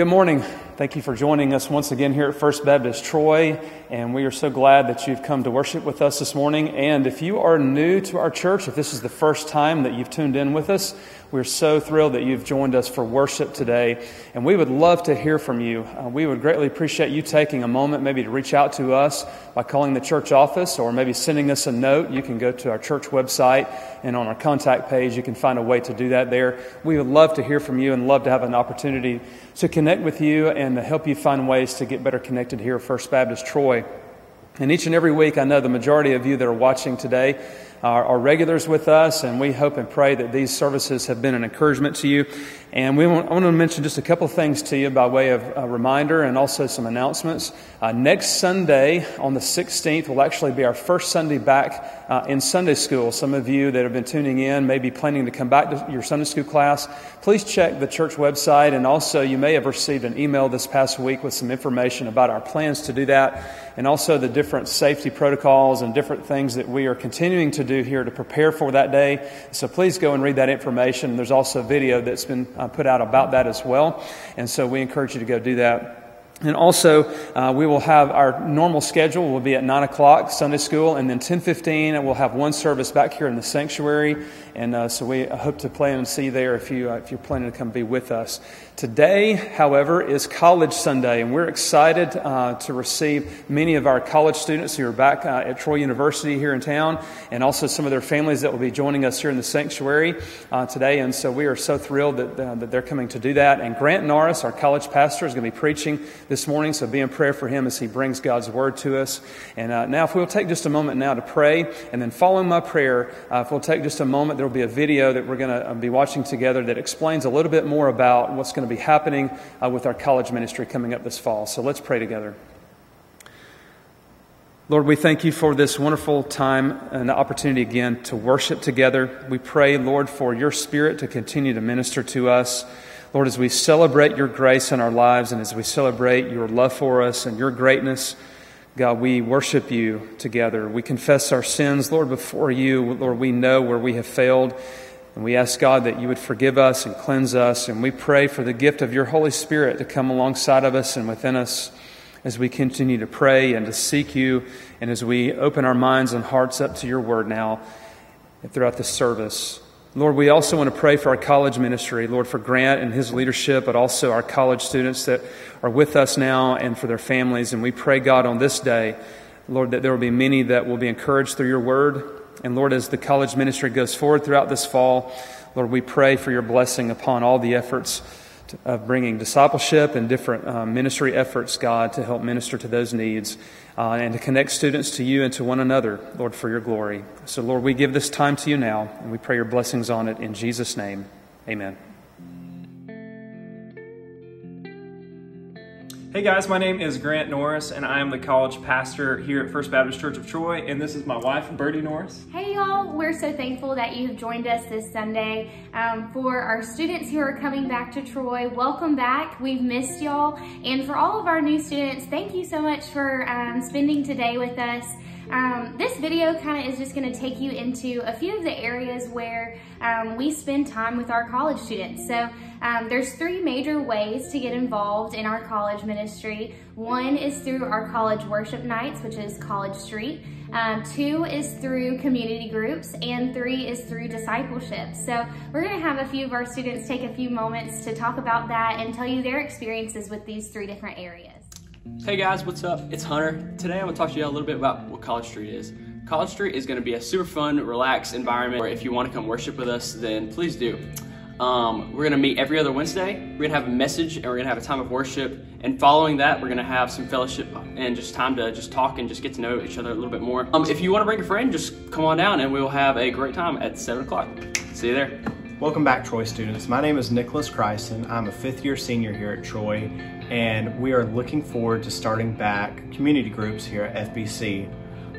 good morning. Thank you for joining us once again here at First Baptist Troy, and we are so glad that you've come to worship with us this morning. And if you are new to our church, if this is the first time that you've tuned in with us, we're so thrilled that you've joined us for worship today, and we would love to hear from you. Uh, we would greatly appreciate you taking a moment maybe to reach out to us by calling the church office or maybe sending us a note. You can go to our church website, and on our contact page, you can find a way to do that there. We would love to hear from you and love to have an opportunity to connect with you and to help you find ways to get better connected here at First Baptist Troy. And each and every week, I know the majority of you that are watching today are, are regulars with us, and we hope and pray that these services have been an encouragement to you. And we want, I want to mention just a couple things to you by way of a reminder and also some announcements. Uh, next Sunday, on the 16th, will actually be our first Sunday back uh, in Sunday school. Some of you that have been tuning in may be planning to come back to your Sunday school class. Please check the church website, and also you may have received an email this past week with some information about our plans to do that, and also the different safety protocols and different things that we are continuing to do here to prepare for that day. So please go and read that information. There's also a video that's been uh, put out about that as well. And so we encourage you to go do that. And also, uh, we will have our normal schedule will be at 9 o'clock Sunday school, and then 10.15 we'll have one service back here in the sanctuary. And uh, so we hope to plan and see there if, you, uh, if you're planning to come be with us. Today, however, is College Sunday, and we're excited uh, to receive many of our college students who are back uh, at Troy University here in town, and also some of their families that will be joining us here in the sanctuary uh, today. And so we are so thrilled that, that they're coming to do that. And Grant Norris, our college pastor, is going to be preaching this morning, so be in prayer for him as he brings God's word to us. And uh, now, if we'll take just a moment now to pray, and then following my prayer, uh, if we'll take just a moment, there will be a video that we're going to be watching together that explains a little bit more about what's going to be happening uh, with our college ministry coming up this fall. So let's pray together. Lord, we thank you for this wonderful time and the opportunity again to worship together. We pray, Lord, for your spirit to continue to minister to us. Lord, as we celebrate your grace in our lives and as we celebrate your love for us and your greatness, God, we worship you together. We confess our sins, Lord, before you. Lord, we know where we have failed. And we ask God that you would forgive us and cleanse us. And we pray for the gift of your Holy Spirit to come alongside of us and within us as we continue to pray and to seek you. And as we open our minds and hearts up to your word now and throughout this service. Lord, we also want to pray for our college ministry, Lord, for Grant and his leadership, but also our college students that are with us now and for their families. And we pray, God, on this day, Lord, that there will be many that will be encouraged through your word. And Lord, as the college ministry goes forward throughout this fall, Lord, we pray for your blessing upon all the efforts of bringing discipleship and different uh, ministry efforts, God, to help minister to those needs uh, and to connect students to you and to one another, Lord, for your glory. So, Lord, we give this time to you now, and we pray your blessings on it in Jesus' name. Amen. Hey guys, my name is Grant Norris, and I am the college pastor here at First Baptist Church of Troy, and this is my wife, Birdie Norris. Hey y'all, we're so thankful that you have joined us this Sunday. Um, for our students who are coming back to Troy, welcome back. We've missed y'all. And for all of our new students, thank you so much for um, spending today with us. Um, this video kind of is just going to take you into a few of the areas where um, we spend time with our college students. So um, there's three major ways to get involved in our college ministry. One is through our college worship nights, which is College Street. Um, two is through community groups, and three is through discipleship. So we're going to have a few of our students take a few moments to talk about that and tell you their experiences with these three different areas. Hey guys, what's up? It's Hunter. Today I'm to talk to you a little bit about what College Street is. College Street is going to be a super fun, relaxed environment where if you want to come worship with us, then please do. Um, we're going to meet every other Wednesday. We're to have a message and we're going to have a time of worship. And following that, we're going to have some fellowship and just time to just talk and just get to know each other a little bit more. Um, if you want to bring a friend, just come on down and we'll have a great time at 7 o'clock. See you there. Welcome back, Troy students. My name is Nicholas Christen. I'm a fifth year senior here at Troy, and we are looking forward to starting back community groups here at FBC.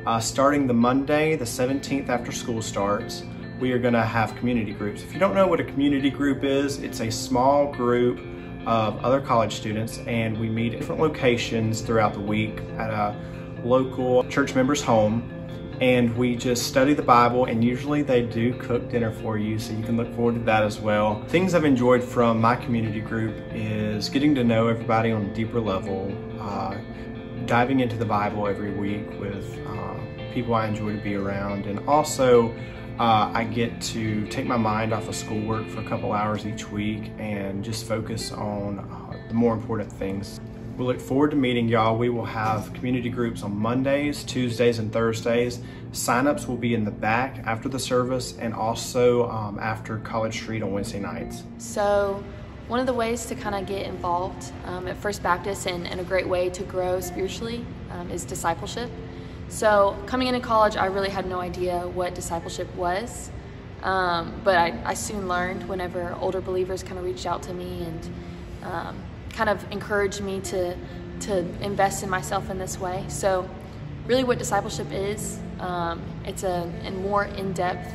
Uh, starting the Monday, the 17th after school starts, we are going to have community groups. If you don't know what a community group is, it's a small group of other college students, and we meet at different locations throughout the week at a local church member's home and we just study the Bible and usually they do cook dinner for you so you can look forward to that as well. Things I've enjoyed from my community group is getting to know everybody on a deeper level, uh, diving into the Bible every week with uh, people I enjoy to be around and also uh, I get to take my mind off of schoolwork for a couple hours each week and just focus on uh, the more important things. We look forward to meeting y'all. We will have community groups on Mondays, Tuesdays, and Thursdays. Signups will be in the back after the service and also um, after College Street on Wednesday nights. So, one of the ways to kind of get involved um, at First Baptist and, and, a great way to grow spiritually um, is discipleship. So coming into college, I really had no idea what discipleship was. Um, but I, I, soon learned whenever older believers kind of reached out to me and um, kind of encouraged me to, to invest in myself in this way. So really what discipleship is, um, it's a, a more in-depth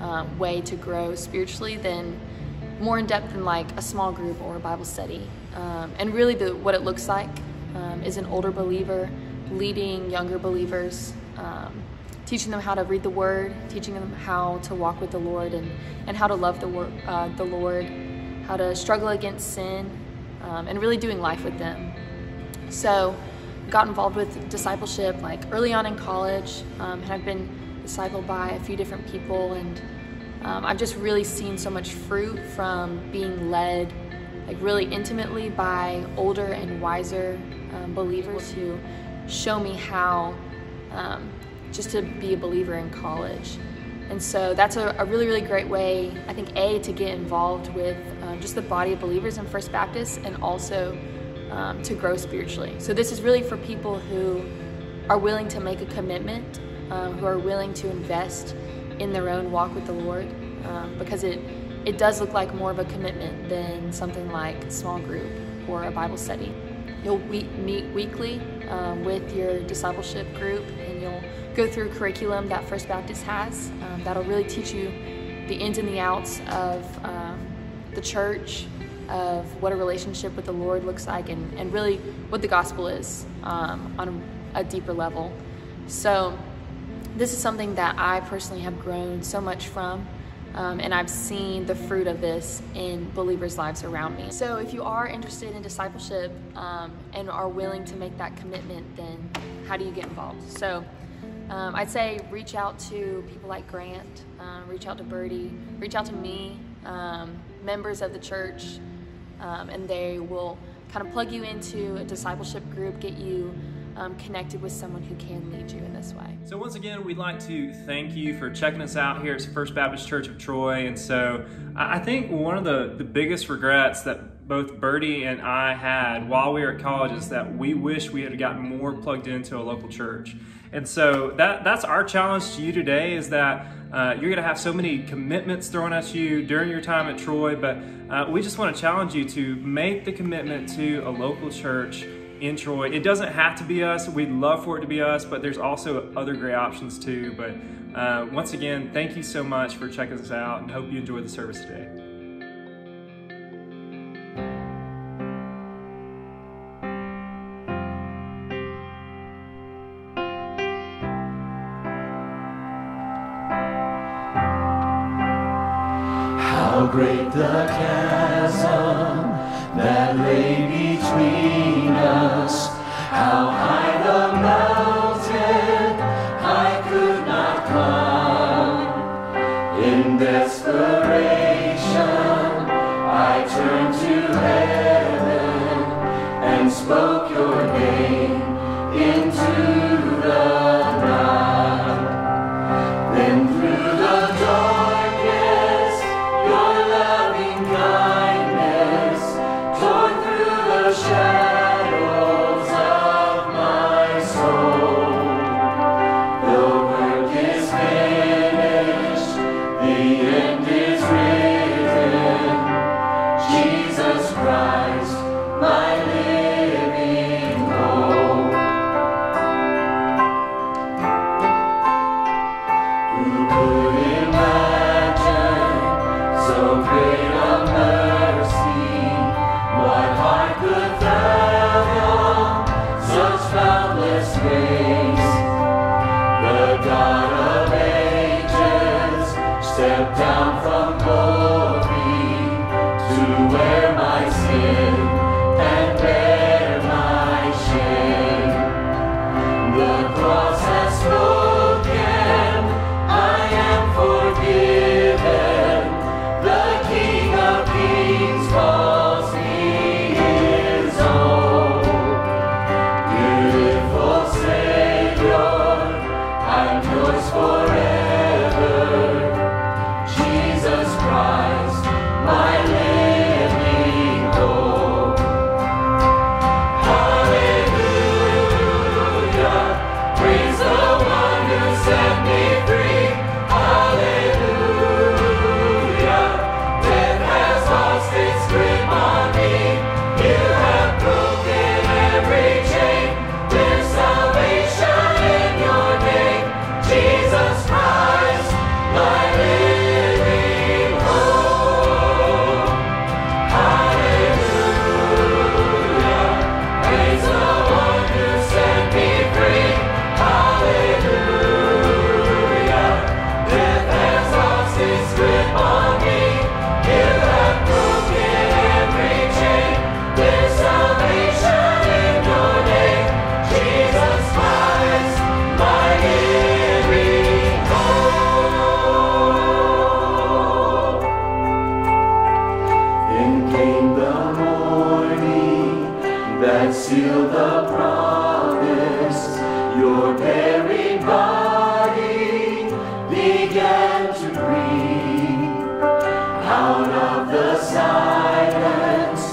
um, way to grow spiritually than more in-depth than like a small group or a Bible study. Um, and really the, what it looks like um, is an older believer leading younger believers, um, teaching them how to read the Word, teaching them how to walk with the Lord and, and how to love the, uh, the Lord, how to struggle against sin, um, and really doing life with them. So, got involved with discipleship like early on in college, um, and I've been discipled by a few different people, and um, I've just really seen so much fruit from being led like really intimately by older and wiser um, believers who show me how um, just to be a believer in college. And so that's a, a, really, really great way, I think, A, to get involved with um, just the body of believers in First Baptist and also um, to grow spiritually. So this is really for people who are willing to make a commitment, um, who are willing to invest in their own walk with the Lord, um, because it, it does look like more of a commitment than something like a small group or a Bible study. You'll meet weekly um, with your discipleship group and you'll go through a curriculum that First Baptist has um, that'll really teach you the ins and the outs of um, the church, of what a relationship with the Lord looks like, and, and really what the gospel is um, on a, deeper level. So, this is something that I personally have grown so much from. Um, and I've seen the fruit of this in believers' lives around me. So, if you are interested in discipleship um, and are willing to make that commitment, then how do you get involved? So, um, I'd say reach out to people like Grant, um, reach out to Birdie, reach out to me, um, members of the church, um, and they will kind of plug you into a discipleship group, get you um, connected with someone who can lead you in this way. So, once again, we'd like to thank you for checking us out here at First Baptist Church of Troy. And so, I think one of the, the biggest regrets that both Birdie and I had while we were at college is that we wish we had gotten more plugged into a local church. And so that that's our challenge to you today is that uh, you're going to have so many commitments thrown at you during your time at Troy, but uh, we just want to challenge you to make the commitment to a local church in Troy. It doesn't have to be us. We'd love for it to be us, but there's also other great options too. But uh, once again, thank you so much for checking us out and hope you enjoyed the service today. The chasm that lay between us. How high the mountain I could not climb. In desperation, I turned to heaven and spoke your name into has sealed the promise. Your very body began to breathe out of the silence.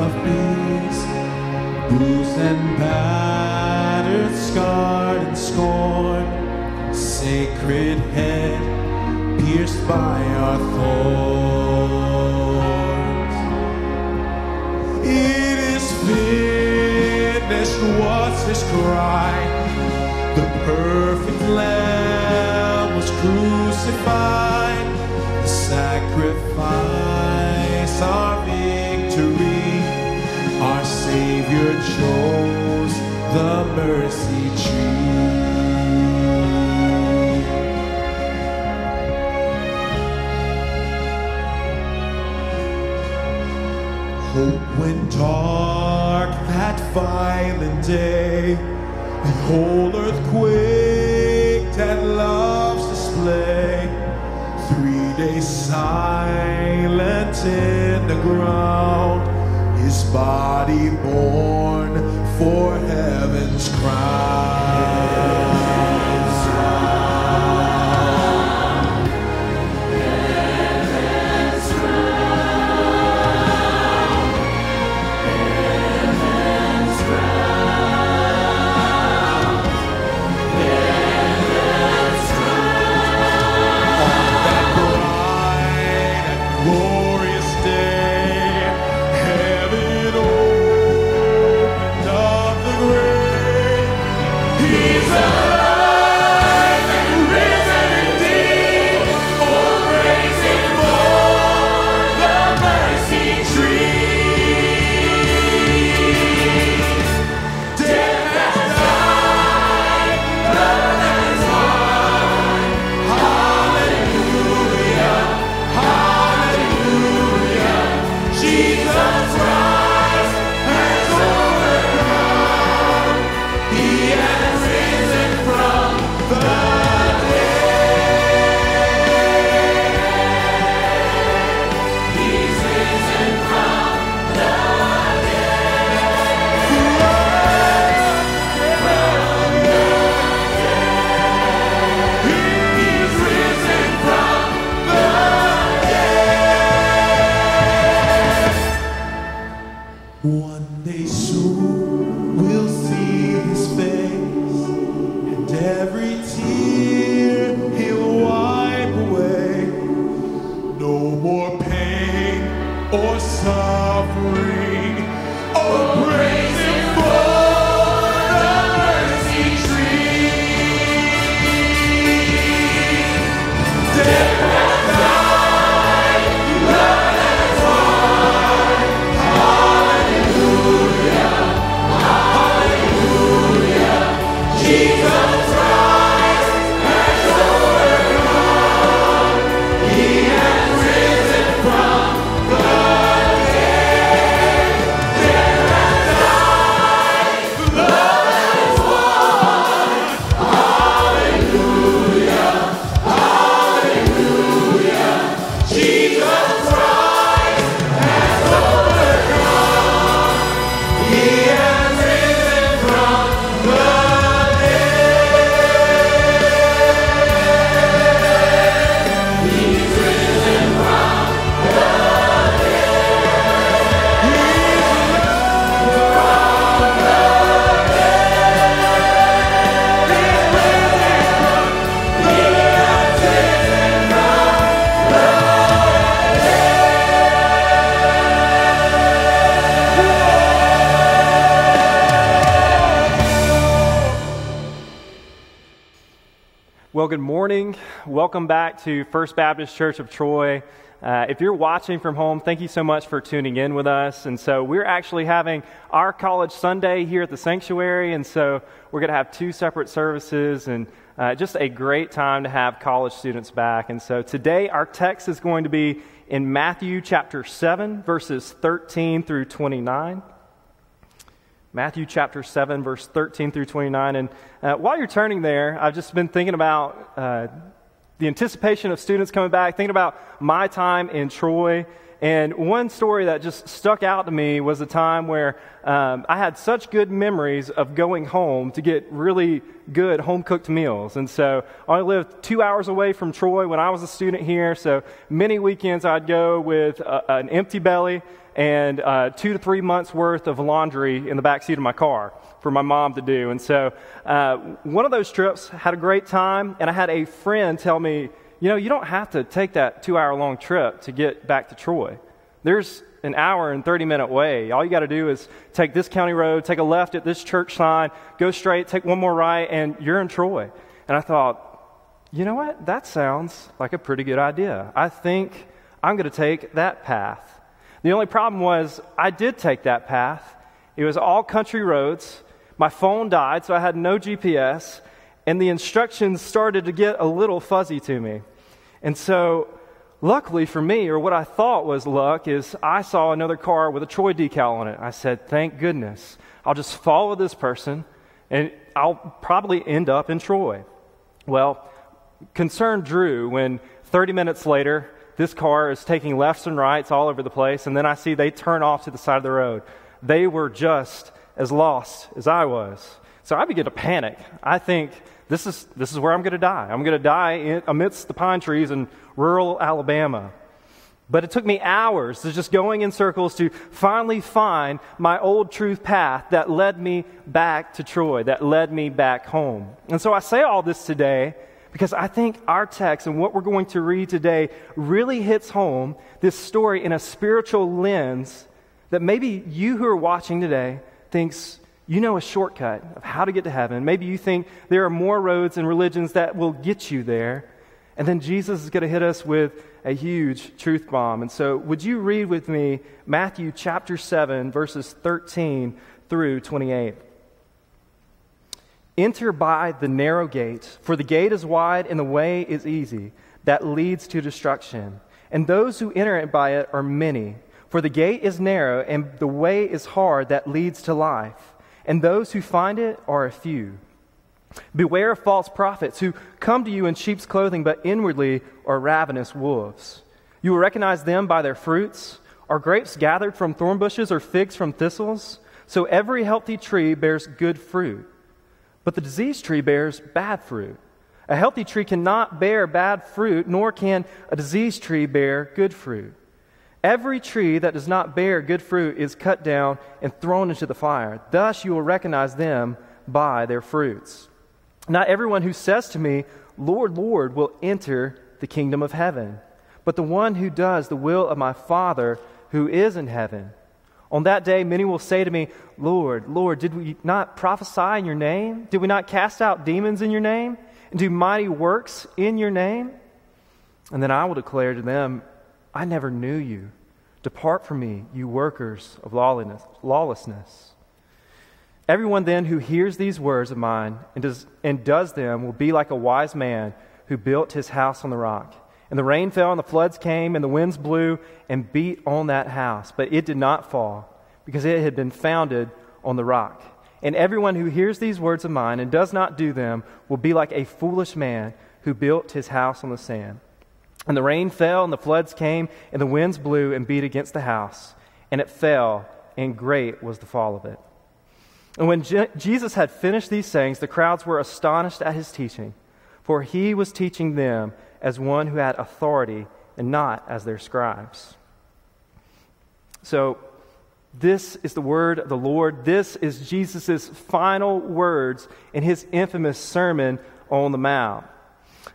Of Peace, bruised and battered, scarred and scorned, sacred head pierced by our thorns. It is finished, was his cry. The perfect lamb was crucified. The sacrifice, chose the mercy tree. Hope when dark that violent day, the whole earth quaked at love's display. Three days silent in the ground, his body born for heaven's crown. Well, good morning. Welcome back to First Baptist Church of Troy. Uh, if you're watching from home, thank you so much for tuning in with us. And so, we're actually having our College Sunday here at the sanctuary. And so, we're going to have two separate services and uh, just a great time to have college students back. And so, today, our text is going to be in Matthew chapter 7, verses 13 through 29. Matthew chapter 7, verse 13 through 29. And uh, while you're turning there, I've just been thinking about uh, the anticipation of students coming back, thinking about my time in Troy. And one story that just stuck out to me was a time where um, I had such good memories of going home to get really good home cooked meals. And so I lived two hours away from Troy when I was a student here. So many weekends I'd go with a, an empty belly and uh, two to three months worth of laundry in the back seat of my car for my mom to do. And so uh, one of those trips had a great time, and I had a friend tell me, you know, you don't have to take that two hour long trip to get back to Troy. There's an hour and 30 minute way. All you got to do is take this county road, take a left at this church sign, go straight, take one more right, and you're in Troy. And I thought, you know what? That sounds like a pretty good idea. I think I'm going to take that path. The only problem was I did take that path. It was all country roads. My phone died, so I had no GPS, and the instructions started to get a little fuzzy to me. And so, luckily for me, or what I thought was luck, is I saw another car with a Troy decal on it. I said, Thank goodness. I'll just follow this person, and I'll probably end up in Troy. Well, concern drew when 30 minutes later, this car is taking lefts and rights all over the place, and then I see they turn off to the side of the road. They were just as lost as I was. So I begin to panic. I think this is, this is where I'm going to die. I'm going to die in, amidst the pine trees in rural Alabama. But it took me hours of just going in circles to finally find my old truth path that led me back to Troy, that led me back home. And so I say all this today because I think our text and what we're going to read today really hits home this story in a spiritual lens that maybe you who are watching today thinks you know a shortcut of how to get to heaven. Maybe you think there are more roads and religions that will get you there. And then Jesus is going to hit us with a huge truth bomb. And so, would you read with me Matthew chapter 7, verses 13 through 28? Enter by the narrow gate, for the gate is wide and the way is easy that leads to destruction. And those who enter it by it are many. For the gate is narrow and the way is hard that leads to life. And those who find it are a few. Beware of false prophets who come to you in sheep's clothing, but inwardly are ravenous wolves. You will recognize them by their fruits. Are grapes gathered from thorn bushes or figs from thistles? So every healthy tree bears good fruit but the diseased tree bears bad fruit. A healthy tree cannot bear bad fruit, nor can a diseased tree bear good fruit. Every tree that does not bear good fruit is cut down and thrown into the fire. Thus you will recognize them by their fruits. Not everyone who says to me, Lord, Lord, will enter the kingdom of heaven, but the one who does the will of my Father who is in heaven. On that day, many will say to me, Lord, Lord, did we not prophesy in your name? Did we not cast out demons in your name? And do mighty works in your name? And then I will declare to them, I never knew you. Depart from me, you workers of lawlessness. Everyone then who hears these words of mine and does, and does them will be like a wise man who built his house on the rock. And the rain fell, and the floods came, and the winds blew and beat on that house. But it did not fall, because it had been founded on the rock. And everyone who hears these words of mine and does not do them will be like a foolish man who built his house on the sand. And the rain fell, and the floods came, and the winds blew and beat against the house. And it fell, and great was the fall of it. And when Je- Jesus had finished these sayings, the crowds were astonished at his teaching, for he was teaching them as one who had authority and not as their scribes. So, this is the word of the Lord. This is Jesus' final words in his infamous Sermon on the Mount.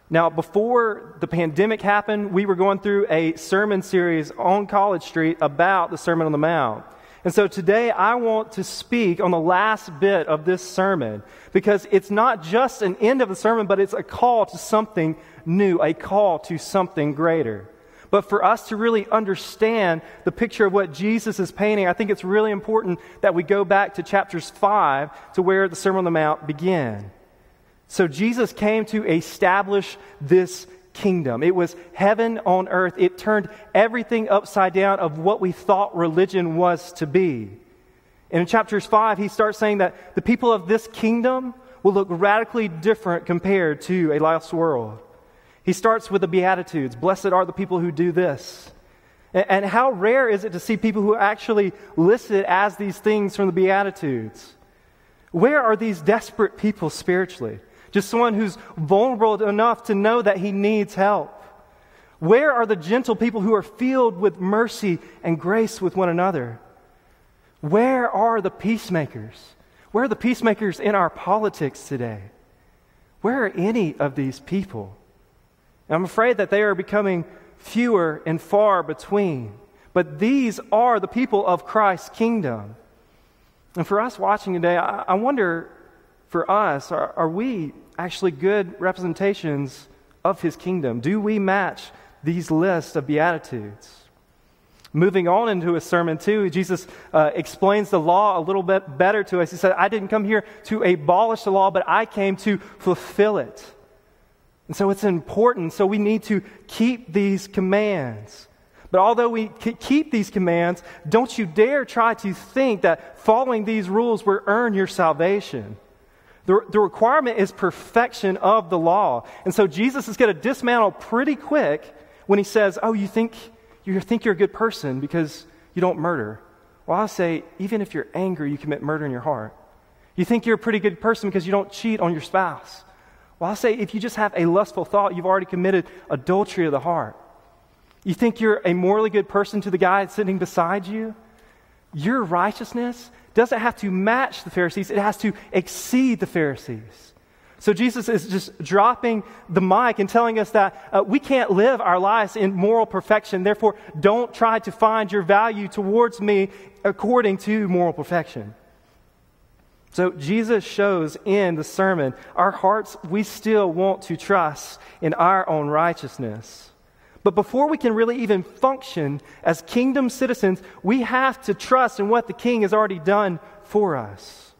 Now, before the pandemic happened, we were going through a sermon series on College Street about the Sermon on the Mount. And so today I want to speak on the last bit of this sermon because it's not just an end of the sermon, but it's a call to something new, a call to something greater. But for us to really understand the picture of what Jesus is painting, I think it's really important that we go back to chapters 5 to where the Sermon on the Mount began. So Jesus came to establish this kingdom. It was heaven on earth. It turned everything upside down of what we thought religion was to be. And in chapters 5, he starts saying that the people of this kingdom will look radically different compared to a lost world. He starts with the Beatitudes Blessed are the people who do this. And how rare is it to see people who are actually listed as these things from the Beatitudes? Where are these desperate people spiritually? just someone who's vulnerable enough to know that he needs help? Where are the gentle people who are filled with mercy and grace with one another? Where are the peacemakers? Where are the peacemakers in our politics today? Where are any of these people? I'm afraid that they are becoming fewer and far between. But these are the people of Christ's kingdom. And for us watching today, I, I wonder for us, are, are we actually good representations of his kingdom? Do we match these lists of Beatitudes? Moving on into his sermon, too, Jesus uh, explains the law a little bit better to us. He said, I didn't come here to abolish the law, but I came to fulfill it. And so it's important. So we need to keep these commands. But although we keep these commands, don't you dare try to think that following these rules will earn your salvation. The, the requirement is perfection of the law. And so Jesus is going to dismantle pretty quick when he says, Oh, you think, you think you're a good person because you don't murder. Well, I say, even if you're angry, you commit murder in your heart. You think you're a pretty good person because you don't cheat on your spouse. Well, i say, if you just have a lustful thought, you've already committed adultery of the heart. You think you're a morally good person to the guy sitting beside you? Your righteousness doesn't have to match the Pharisees, it has to exceed the Pharisees. So Jesus is just dropping the mic and telling us that uh, we can't live our lives in moral perfection. Therefore, don't try to find your value towards me according to moral perfection. So Jesus shows in the sermon our hearts, we still want to trust in our own righteousness. But before we can really even function as kingdom citizens, we have to trust in what the king has already done for us.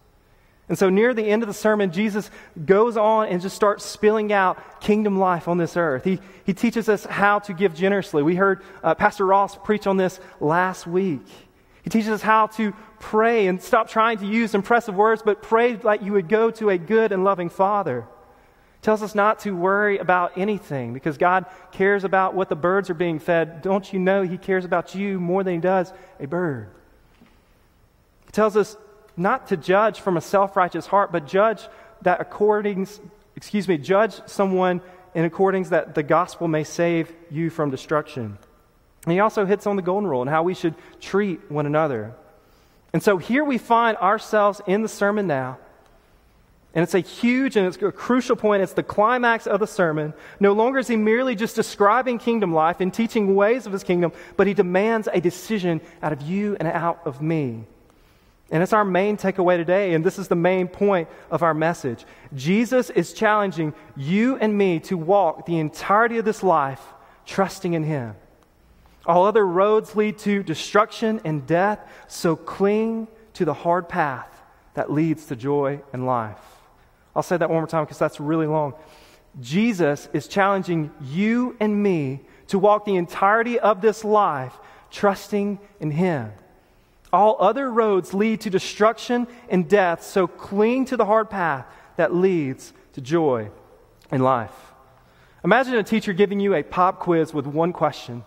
And so, near the end of the sermon, Jesus goes on and just starts spilling out kingdom life on this earth. He, he teaches us how to give generously. We heard uh, Pastor Ross preach on this last week. He teaches us how to pray and stop trying to use impressive words, but pray like you would go to a good and loving Father tells us not to worry about anything because God cares about what the birds are being fed. Don't you know He cares about you more than He does a bird? He tells us not to judge from a self righteous heart, but judge that according, excuse me, judge someone in accordance that the gospel may save you from destruction. And he also hits on the golden rule and how we should treat one another. And so here we find ourselves in the sermon now and it's a huge and it's a crucial point. It's the climax of the sermon. No longer is he merely just describing kingdom life and teaching ways of his kingdom, but he demands a decision out of you and out of me. And it's our main takeaway today, and this is the main point of our message. Jesus is challenging you and me to walk the entirety of this life trusting in him. All other roads lead to destruction and death, so cling to the hard path that leads to joy and life. I'll say that one more time because that's really long. Jesus is challenging you and me to walk the entirety of this life trusting in Him. All other roads lead to destruction and death, so cling to the hard path that leads to joy and life. Imagine a teacher giving you a pop quiz with one question.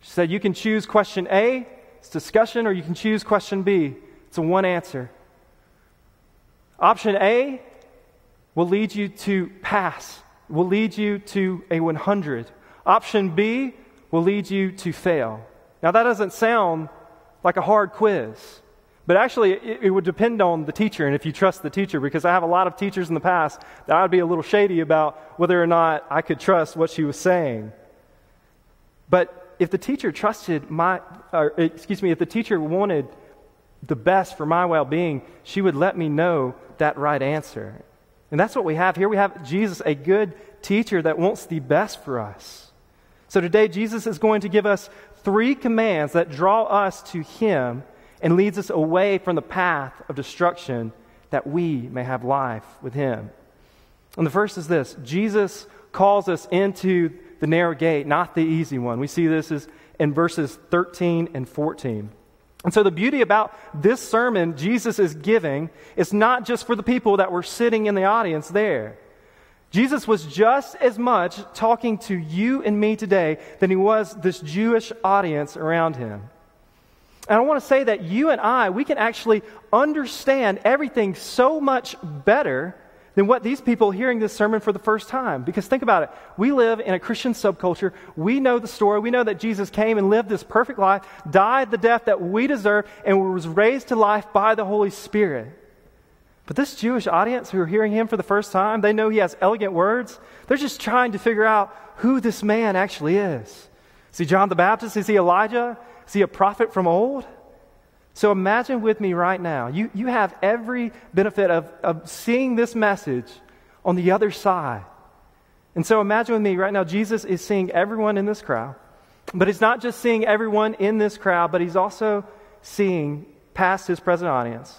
She said, You can choose question A, it's discussion, or you can choose question B. It's a one answer. Option A will lead you to pass, will lead you to a 100. Option B will lead you to fail. Now, that doesn't sound like a hard quiz, but actually, it, it, would depend on the teacher and if you trust the teacher, because I have a lot of teachers in the past that I'd be a little shady about whether or not I could trust what she was saying. But if the teacher trusted my, or excuse me, if the teacher wanted the best for my well being, she would let me know that right answer. And that's what we have here. We have Jesus, a good teacher that wants the best for us. So today, Jesus is going to give us three commands that draw us to Him and leads us away from the path of destruction that we may have life with Him. And the first is this Jesus calls us into the narrow gate, not the easy one. We see this is in verses 13 and 14. And so, the beauty about this sermon Jesus is giving is not just for the people that were sitting in the audience there. Jesus was just as much talking to you and me today than he was this Jewish audience around him. And I want to say that you and I, we can actually understand everything so much better than what these people hearing this sermon for the first time. Because think about it. We live in a Christian subculture. We know the story. We know that Jesus came and lived this perfect life, died the death that we deserve, and was raised to life by the Holy Spirit. But this Jewish audience who are hearing him for the first time, they know he has elegant words. They're just trying to figure out who this man actually is. Is he John the Baptist? Is he Elijah? Is he a prophet from old? So imagine with me right now, you, you have every benefit of, of seeing this message on the other side. And so imagine with me right now, Jesus is seeing everyone in this crowd. But he's not just seeing everyone in this crowd, but he's also seeing past his present audience.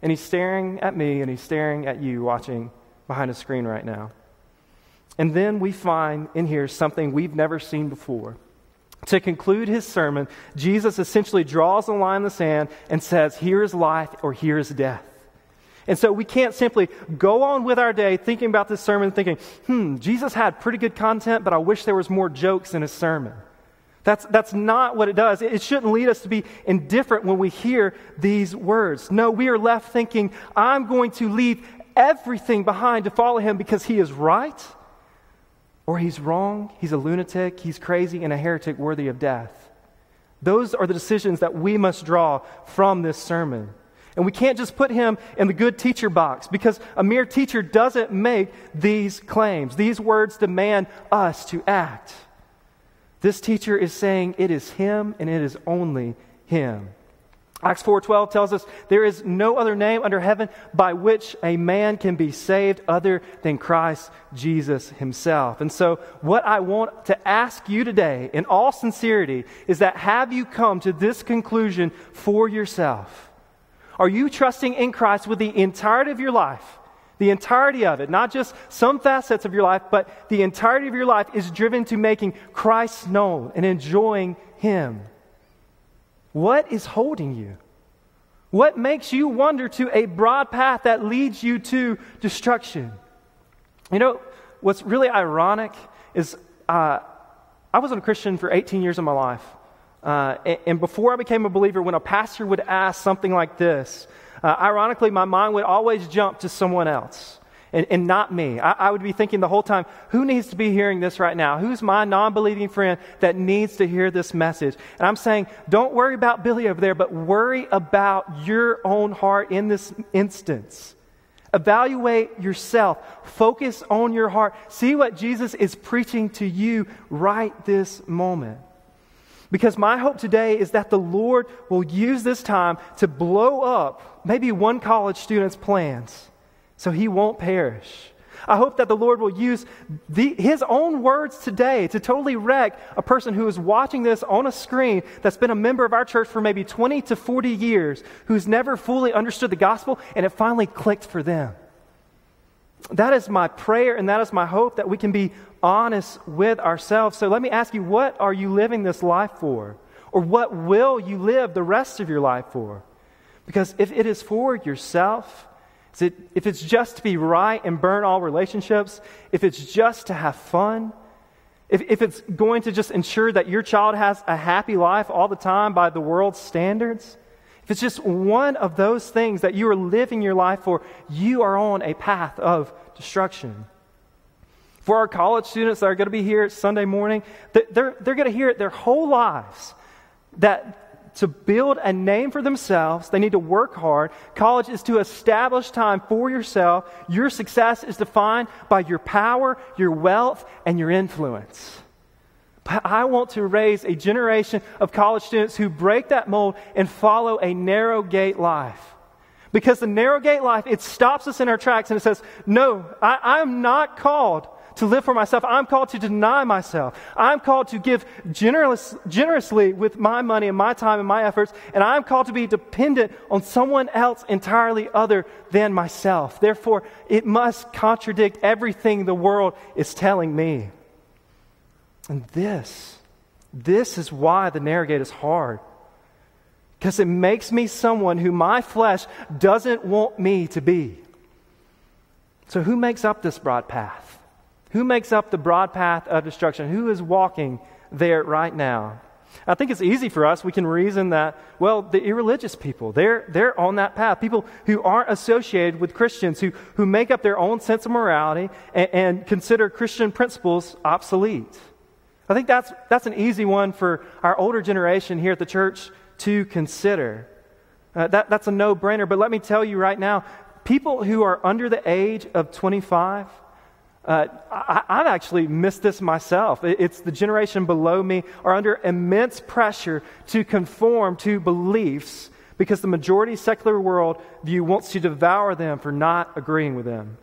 And he's staring at me and he's staring at you watching behind a screen right now. And then we find in here something we've never seen before. To conclude his sermon, Jesus essentially draws a line in the sand and says, Here is life or here is death. And so we can't simply go on with our day thinking about this sermon, thinking, hmm, Jesus had pretty good content, but I wish there was more jokes in his sermon. That's, that's not what it does. It shouldn't lead us to be indifferent when we hear these words. No, we are left thinking, I'm going to leave everything behind to follow him because he is right or he's wrong, he's a lunatic, he's crazy, and a heretic worthy of death. Those are the decisions that we must draw from this sermon. And we can't just put him in the good teacher box because a mere teacher doesn't make these claims. These words demand us to act. This teacher is saying it is him and it is only him. Acts 4:12 tells us there is no other name under heaven by which a man can be saved other than Christ Jesus himself. And so what I want to ask you today in all sincerity is that have you come to this conclusion for yourself? Are you trusting in Christ with the entirety of your life? The entirety of it, not just some facets of your life, but the entirety of your life is driven to making Christ known and enjoying him. What is holding you? What makes you wander to a broad path that leads you to destruction? You know, what's really ironic is uh, I was a Christian for 18 years of my life. Uh, and, and, before I became a believer, when a pastor would ask something like this, uh, ironically, my mind would always jump to someone else and, and not me. I, I, would be thinking the whole time, who needs to be hearing this right now? Who's my non believing friend that needs to hear this message? And I'm saying, don't worry about Billy over there, but worry about your own heart in this instance. Evaluate yourself. Focus on your heart. See what Jesus is preaching to you right this moment. Because my hope today is that the Lord will use this time to blow up maybe one college student's plans so he won't perish. I hope that the Lord will use the, his own words today to totally wreck a person who is watching this on a screen that's been a member of our church for maybe 20 to 40 years, who's never fully understood the gospel, and it finally clicked for them. That is my prayer and that is my hope that we can be honest with ourselves. So let me ask you, what are you living this life for? Or what will you live the rest of your life for? Because if it is for yourself, it, if it's just to be right and burn all relationships, if it's just to have fun, if, if it's going to just ensure that your child has a happy life all the time by the world's standards, if it's just one of those things that you are living your life for, you are on a path of destruction. For our college students that are going to be here Sunday morning, they're, they're going to hear it their whole lives that to build a name for themselves. They need to work hard. College is to establish time for yourself. Your success is defined by your power, your wealth, and your influence. But I want to raise a generation of college students who break that mold and follow a narrow gate life. Because the narrow gate life, it stops us in our tracks and it says, No, I, I am not called to live for myself. I'm called to deny myself. I'm called to give generous, generously with my money and my time and my efforts. And I'm called to be dependent on someone else entirely other than myself. Therefore, it must contradict everything the world is telling me. And this, this is why the narrow gate is hard. Because it makes me someone who my flesh doesn't want me to be. So, who makes up this broad path? Who makes up the broad path of destruction? Who is walking there right now? I think it's easy for us. We can reason that, well, the irreligious people, they're, they're on that path. People who aren't associated with Christians, who, who make up their own sense of morality and, and consider Christian principles obsolete. I think that's, that's an easy one for our older generation here at the church to consider. Uh, that, that's a no brainer. But let me tell you right now people who are under the age of 25, uh, I, have actually missed this myself. It's the generation below me are under immense pressure to conform to beliefs because the majority secular world view wants to devour them for not agreeing with them.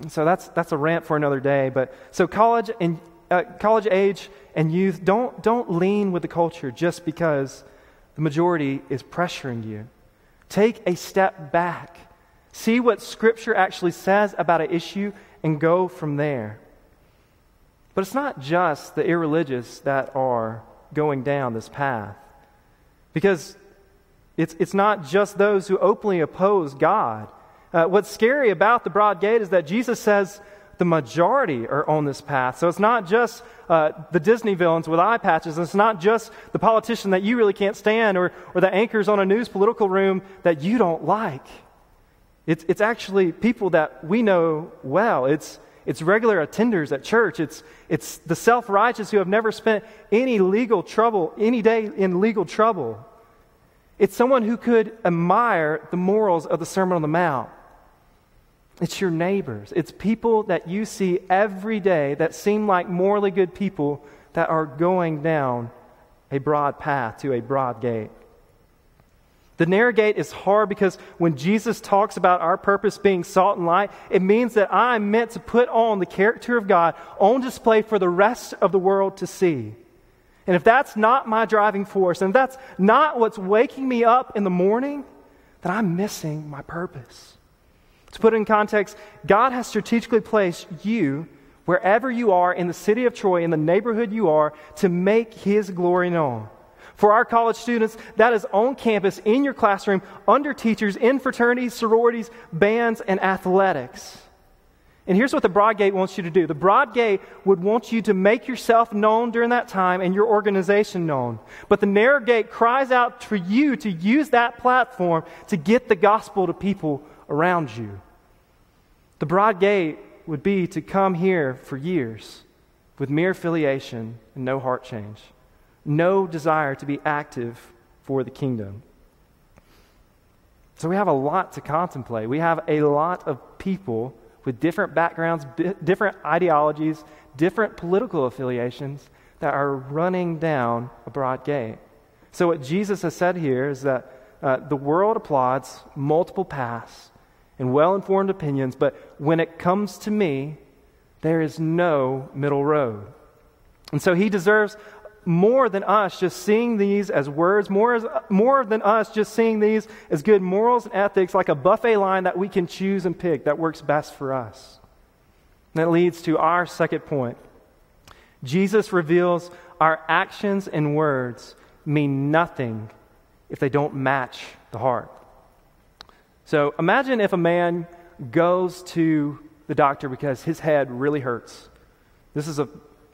And so that's, that's a rant for another day. But so college and uh, college age and youth, don't, don't lean with the culture just because the majority is pressuring you. Take a step back. See what Scripture actually says about an issue and go from there. But it's not just the irreligious that are going down this path. Because it's, it's not just those who openly oppose God. Uh, what's scary about the broad gate is that Jesus says the majority are on this path. So it's not just uh, the Disney villains with eye patches. And it's not just the politician that you really can't stand or, or the anchors on a news political room that you don't like. It's, it's actually people that we know well. It's, it's regular attenders at church. It's, it's the self righteous who have never spent any legal trouble, any day in legal trouble. It's someone who could admire the morals of the Sermon on the Mount. It's your neighbors. It's people that you see every day that seem like morally good people that are going down a broad path to a broad gate. The narrow gate is hard because when Jesus talks about our purpose being salt and light, it means that I'm meant to put on the character of God on display for the rest of the world to see. And if that's not my driving force, and that's not what's waking me up in the morning, then I'm missing my purpose. To put it in context, God has strategically placed you wherever you are in the city of Troy, in the neighborhood you are, to make His glory known. For our college students, that is on campus, in your classroom, under teachers, in fraternities, sororities, bands, and athletics. And here's what the Broad Gate wants you to do the Broad Gate would want you to make yourself known during that time and your organization known. But the Narrow Gate cries out for you to use that platform to get the gospel to people around you. The Broad Gate would be to come here for years with mere affiliation and no heart change no desire to be active for the kingdom. So we have a lot to contemplate. We have a lot of people with different backgrounds, different ideologies, different political affiliations that are running down a broad gate. So, what Jesus has said here is that uh, the world applauds multiple paths and well informed opinions, but when it comes to me, there is no middle road. And so he deserves more than us just seeing these as words, more, as, more than us just seeing these as good morals and ethics, like a buffet line that we can choose and pick that works best for us. And that leads to our second point. Jesus reveals our actions and words mean nothing if they don't match the heart. So imagine if a man goes to the doctor because his head really hurts. This is a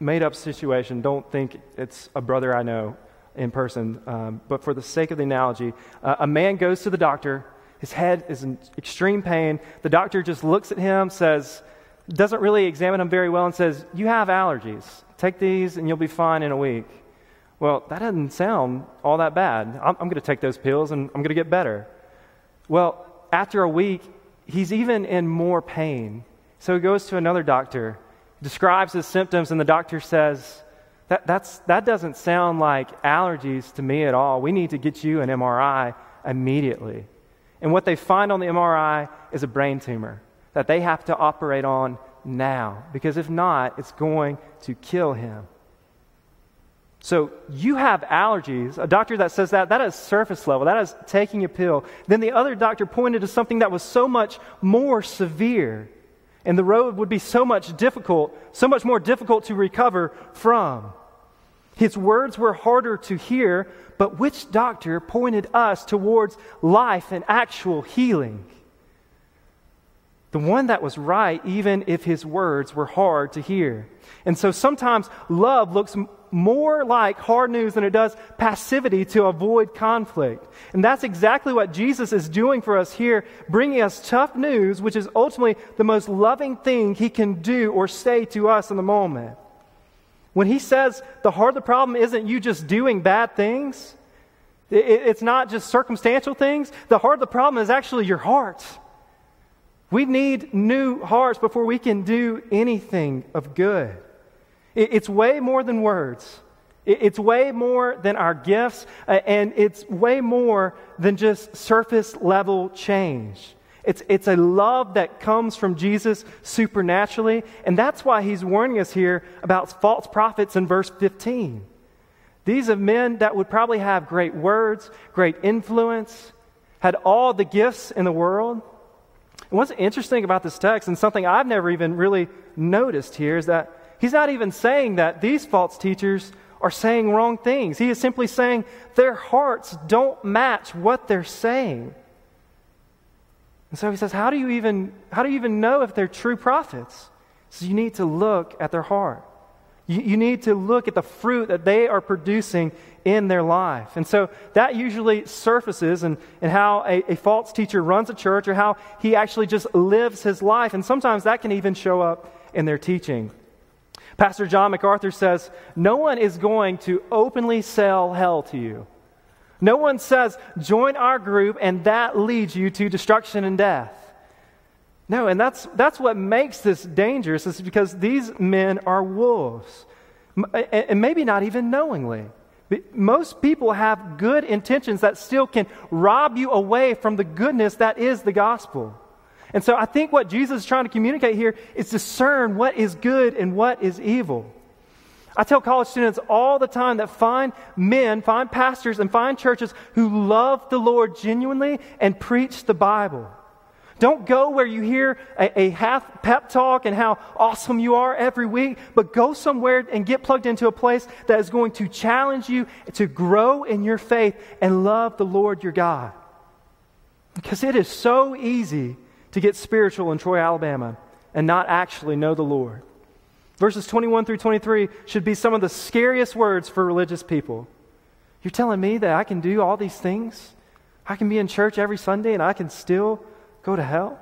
made up situation. Don't think it's a brother I know in person. Um, but for the sake of the analogy, uh, a man goes to the doctor. His head is in extreme pain. The doctor just looks at him, says, doesn't really examine him very well, and says, You have allergies. Take these and you'll be fine in a week. Well, that doesn't sound all that bad. I'm, I'm going to take those pills and I'm going to get better. Well, after a week, he's even in more pain. So he goes to another doctor describes his symptoms, and the doctor says, That, that's, that doesn't sound like allergies to me at all. We need to get you an MRI immediately. And what they find on the MRI is a brain tumor that they have to operate on now, because if not, it's going to kill him. So you have allergies. A doctor that says that, that is surface level. That is taking a pill. Then the other doctor pointed to something that was so much more severe. And the road would be so much difficult, so much more difficult to recover from. His words were harder to hear, but which doctor pointed us towards life and actual healing? The one that was right, even if his words were hard to hear. And so sometimes love looks more like hard news than it does passivity to avoid conflict. And that's exactly what Jesus is doing for us here, bringing us tough news, which is ultimately the most loving thing he can do or say to us in the moment. When he says the heart of the problem isn't you just doing bad things, it's not just circumstantial things. The heart of the problem is actually your heart. We need new hearts before we can do anything of good. It's way more than words. It's way more than our gifts, uh, and it's way more than just surface level change. It's, it's a love that comes from Jesus supernaturally, and that's why he's warning us here about false prophets in verse 15. These are men that would probably have great words, great influence, had all the gifts in the world. What's interesting about this text, and something I've never even really noticed here, is that He's not even saying that these false teachers are saying wrong things. He is simply saying their hearts don't match what they're saying. And so he says, How do you even, how do you even know if they're true prophets? So you need to look at their heart. You, you need to look at the fruit that they are producing in their life. And so that usually surfaces in, in how a, a false teacher runs a church or how he actually just lives his life. And sometimes that can even show up in their teaching. Pastor John MacArthur says, No one is going to openly sell hell to you. No one says, Join our group, and that leads you to destruction and death. No, and that's, that's what makes this dangerous, is because these men are wolves. And maybe not even knowingly. Most people have good intentions that still can rob you away from the goodness that is the gospel. And so I think what Jesus is trying to communicate here is discern what is good and what is evil. I tell college students all the time that find men, find pastors, and find churches who love the Lord genuinely and preach the Bible. Don't go where you hear a, a, half pep talk and how awesome you are every week, but go somewhere and get plugged into a place that is going to challenge you to grow in your faith and love the Lord your God. Because it is so easy to get spiritual in Troy, Alabama, and not actually know the Lord. Verses 21 through 23 should be some of the scariest words for religious people. You're telling me that I can do all these things? I can be in church every Sunday and I can still go to hell?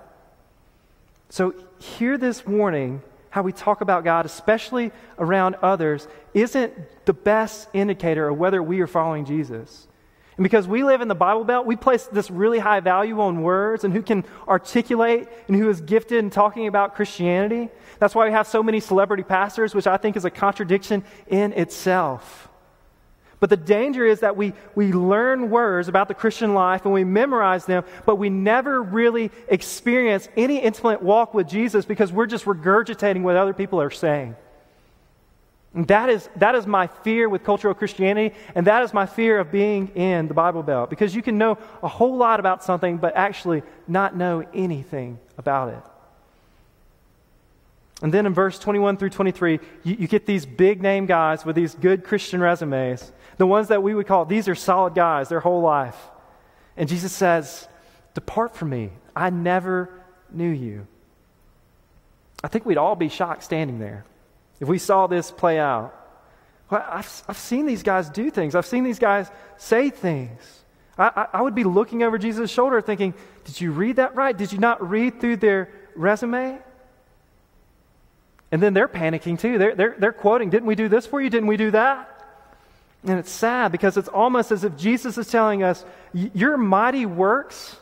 So, hear this warning how we talk about God, especially around others, isn't the best indicator of whether we are following Jesus. And because we live in the Bible Belt, we place this really high value on words and who can articulate and who is gifted in talking about Christianity. That's why we have so many celebrity pastors, which I think is a contradiction in itself. But the danger is that we, we learn words about the Christian life and we memorize them, but we never really experience any intimate walk with Jesus because we're just regurgitating what other people are saying. And that is, that is my fear with cultural Christianity, and that is my fear of being in the Bible Belt. Because you can know a whole lot about something, but actually not know anything about it. And then in verse 21 through 23, you, you get these big name guys with these good Christian resumes, the ones that we would call, these are solid guys their whole life. And Jesus says, Depart from me. I never knew you. I think we'd all be shocked standing there if we saw this play out. Well, I've, I've seen these guys do things, I've seen these guys say things. I, I, would be looking over Jesus' shoulder thinking, Did you read that right? Did you not read through their resume? And then they're panicking too. They're, they're, they're quoting, Didn't we do this for you? Didn't we do that? And it's sad because it's almost as if Jesus is telling us, Your mighty works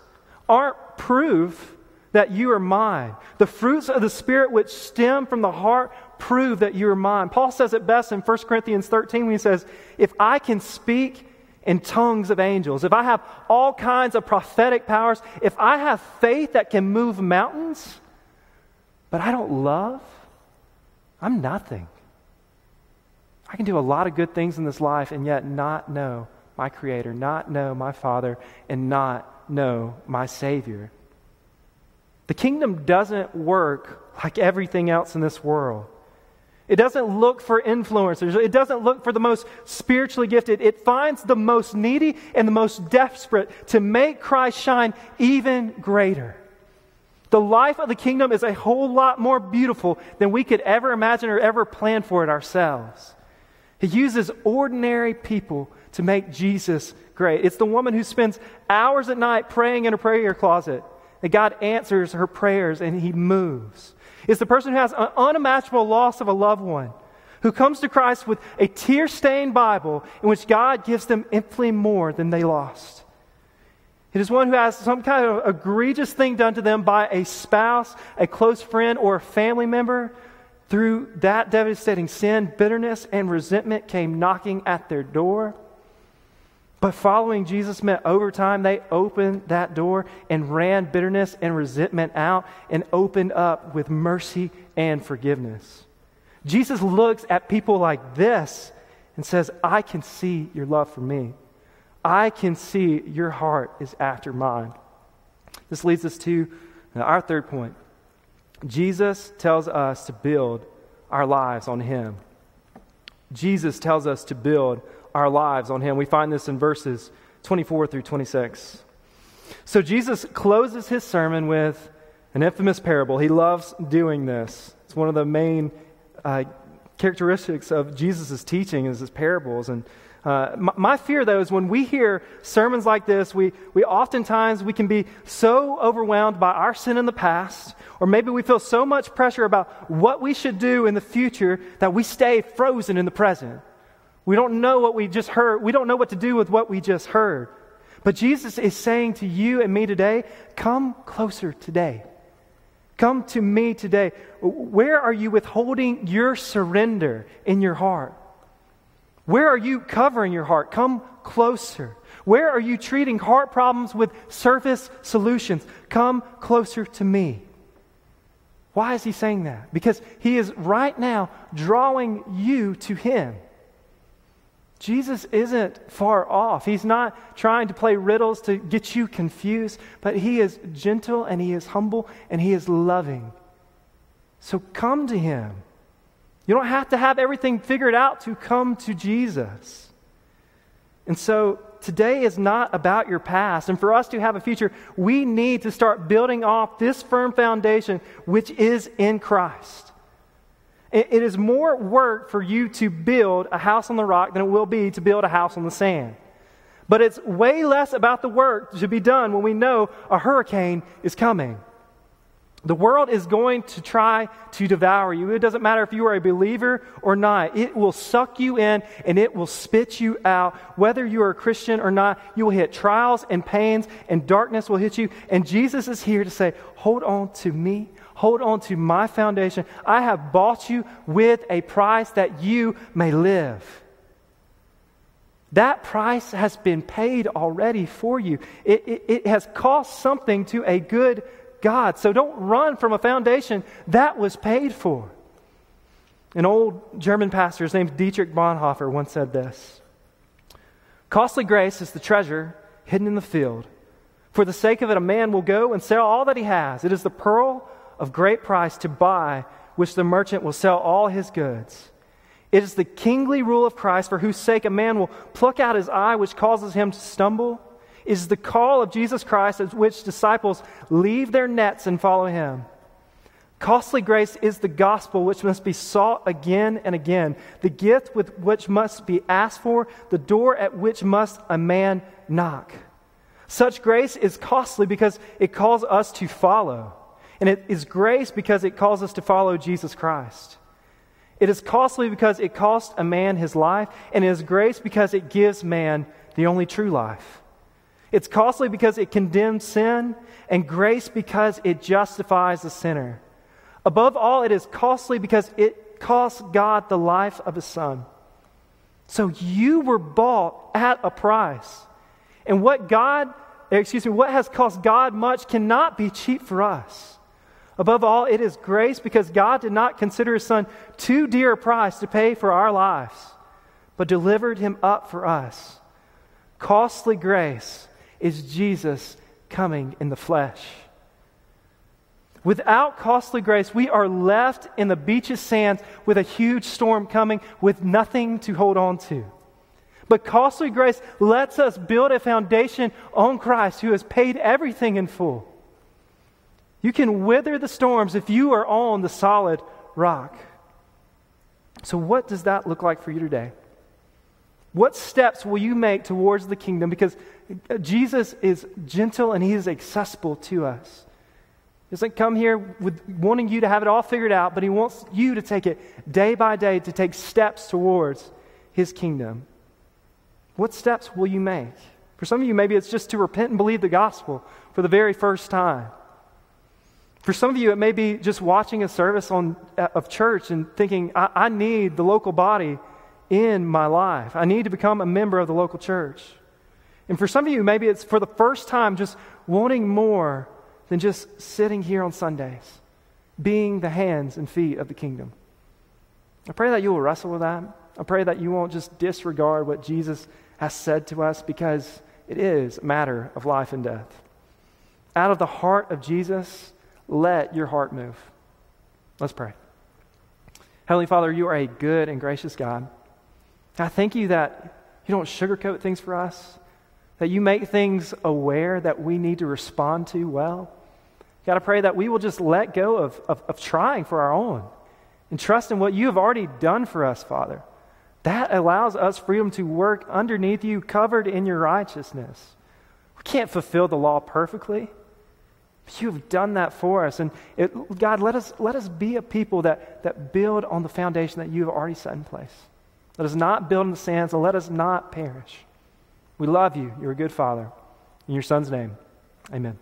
aren't proof that you are mine. The fruits of the Spirit which stem from the heart prove that you are mine. Paul says it best in 1 Corinthians 13 when he says, If I can speak in tongues of angels, if I have all kinds of prophetic powers, if I have faith that can move mountains, but I don't love, I'm nothing. I can do a lot of good things in this life and yet not know my Creator, not know my Father, and not know my Savior. The kingdom doesn't work like everything else in this world. It doesn't look for influencers. It doesn't look for the most spiritually gifted. It finds the most needy and the most desperate to make Christ shine even greater. The life of the kingdom is a whole lot more beautiful than we could ever imagine or ever plan for it ourselves. He uses ordinary people to make Jesus great. It's the woman who spends hours at night praying in a prayer closet that God answers her prayers and he moves. It's the person who has an unimaginable loss of a loved one who comes to Christ with a tear stained Bible in which God gives them infinitely more than they lost. It is one who has some kind of egregious thing done to them by a spouse, a close friend, or a family member. Through that devastating sin, bitterness and resentment came knocking at their door. But following Jesus meant over time they opened that door and ran bitterness and resentment out and opened up with mercy and forgiveness. Jesus looks at people like this and says, I can see your love for me. I can see your heart is after mine. This leads us to our third point. Jesus tells us to build our lives on Him. Jesus tells us to build our lives on Him. We find this in verses 24 through 26. So Jesus closes his sermon with an infamous parable. He loves doing this. It's one of the main uh, characteristics of Jesus' teaching is his parables. And uh, my, my, fear, though, is when we hear sermons like this, we, we oftentimes we can be so overwhelmed by our sin in the past, or maybe we feel so much pressure about what we should do in the future that we stay frozen in the present. We don't know what we just heard. We don't know what to do with what we just heard. But Jesus is saying to you and me today, come closer today. Come to me today. Where are you withholding your surrender in your heart? Where are you covering your heart? Come closer. Where are you treating heart problems with surface solutions? Come closer to me. Why is he saying that? Because he is right now drawing you to him. Jesus isn't far off. He's not trying to play riddles to get you confused, but he is gentle and he is humble and he is loving. So come to him. You don't have to have everything figured out to come to Jesus. And so today is not about your past. And for us to have a future, we need to start building off this firm foundation, which is in Christ. It is more work for you to build a house on the rock than it will be to build a house on the sand. But it's way less about the work to be done when we know a hurricane is coming. The world is going to try to devour you. It doesn't matter if you are a believer or not. It will suck you in and it will spit you out. Whether you are a Christian or not, you will hit trials and pains and darkness will hit you. And Jesus is here to say, hold on to me. Hold on to my foundation. I have bought you with a price that you may live. That price has been paid already for you. It, it, it, has cost something to a good God. So don't run from a foundation that was paid for. An old German pastor, his Dietrich Bonhoeffer, once said this Costly grace is the treasure hidden in the field. For the sake of it, a man will go and sell all that he has. It is the pearl of great price to buy, which the merchant will sell all his goods. It is the kingly rule of Christ, for whose sake a man will pluck out his eye, which causes him to stumble. Is the call of Jesus Christ, at which disciples leave their nets and follow him. Costly grace is the gospel which must be sought again and again, the gift with which must be asked for, the door at which must a man knock. Such grace is costly because it calls us to follow. And it is grace because it calls us to follow Jesus Christ. It is costly because it cost a man his life, and it is grace because it gives man the only true life. It's costly because it condemns sin, and grace because it justifies the sinner. Above all, it is costly because it costs God the life of his son. So you were bought at a price. And what God, excuse me, what has cost God much cannot be cheap for us. Above all, it is grace because God did not consider his son too dear a price to pay for our lives, but delivered him up for us. Costly grace is Jesus coming in the flesh. Without costly grace, we are left in the beach's sands with a huge storm coming with nothing to hold on to. But costly grace lets us build a foundation on Christ who has paid everything in full. You can wither the storms if you are on the solid rock. So, what does that look like for you today? What steps will you make towards the kingdom? Because Jesus is gentle and he is accessible to us. He doesn't come here with wanting you to have it all figured out, but he wants you to take it day by day to take steps towards his kingdom. What steps will you make? For some of you, maybe it's just to repent and believe the gospel for the very first time. For some of you, it may be just watching a service on, uh, of church and thinking, I, I need the local body in my life. I need to become a member of the local church. And for some of you, maybe it's for the first time just wanting more than just sitting here on Sundays, being the hands and feet of the kingdom. I pray that you will wrestle with that. I pray that you won't just disregard what Jesus has said to us because it is a matter of life and death. Out of the heart of Jesus, let your heart move. Let's pray. Heavenly Father, you are a good and gracious God. I thank you that you don't sugarcoat things for us, that you make things aware that we need to respond to well. God, I pray that we will just let go of, of, of trying for our own and trust in what you have already done for us, Father. That allows us freedom to work underneath you, covered in your righteousness. We can't fulfill the law perfectly. But you have done that for us. And it, God, let us, let us be a people that, that build on the foundation that you have already set in place. Let us not build in the sands, and let us not perish. We love you. You're a good Father. In your Son's name, amen.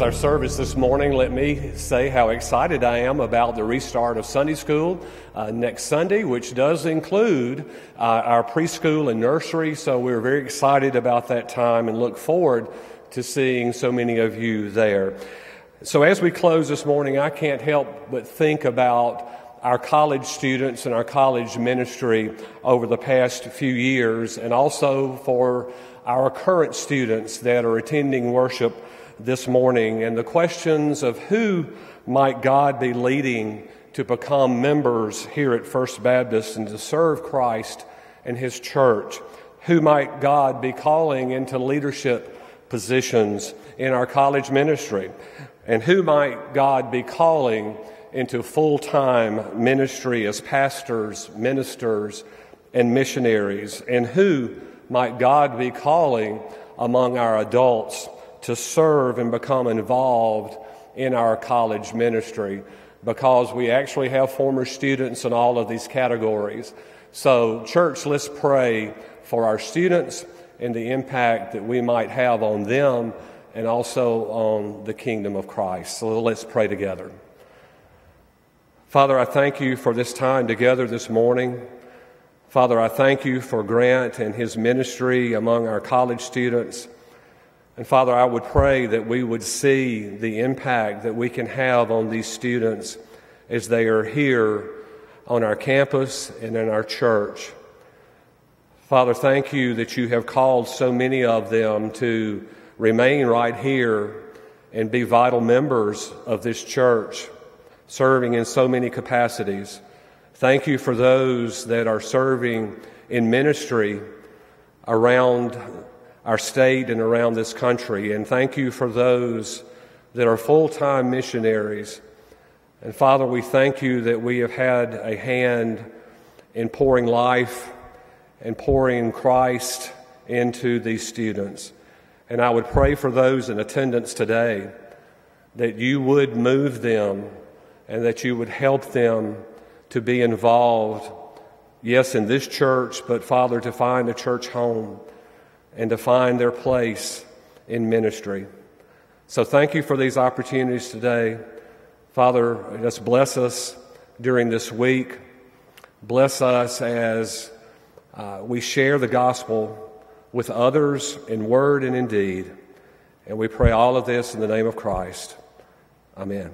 Close our service this morning, let me say how excited I am about the restart of Sunday School uh, next Sunday, which does include uh, our preschool and nursery. So we're very excited about that time and look forward to seeing so many of you there. So as we close this morning, I can't help but think about our college students and our college ministry over the past few years, and also for our current students that are attending worship this morning, and the questions of who might God be leading to become members here at First Baptist and to serve Christ and His church. Who might God be calling into leadership positions in our college ministry? And who might God be calling into full time ministry as pastors, ministers, and missionaries? And who might God be calling among our adults to serve and become involved in our college ministry? Because we actually have former students in all of these categories. So, church, let's pray for our students and the impact that we might have on them and also on the kingdom of Christ. So let's pray together. Father, I thank you for this time together this morning. Father, I thank you for Grant and his ministry among our college students. And Father, I would pray that we would see the impact that we can have on these students as they are here on our campus and in our church. Father, thank you that you have called so many of them to remain right here and be vital members of this church, serving in so many capacities. Thank you for those that are serving in ministry around our state and around this country. And thank you for those that are full time missionaries. And Father, we thank you that we have had a hand in pouring life and pouring Christ into these students. And I would pray for those in attendance today that you would move them and that you would help them to be involved, yes, in this church, but Father, to find a church home and to find their place in ministry. So thank you for these opportunities today. Father, just bless us during this week. Bless us as uh, we share the gospel with others in word and in deed. And we pray all of this in the name of Christ. Amen.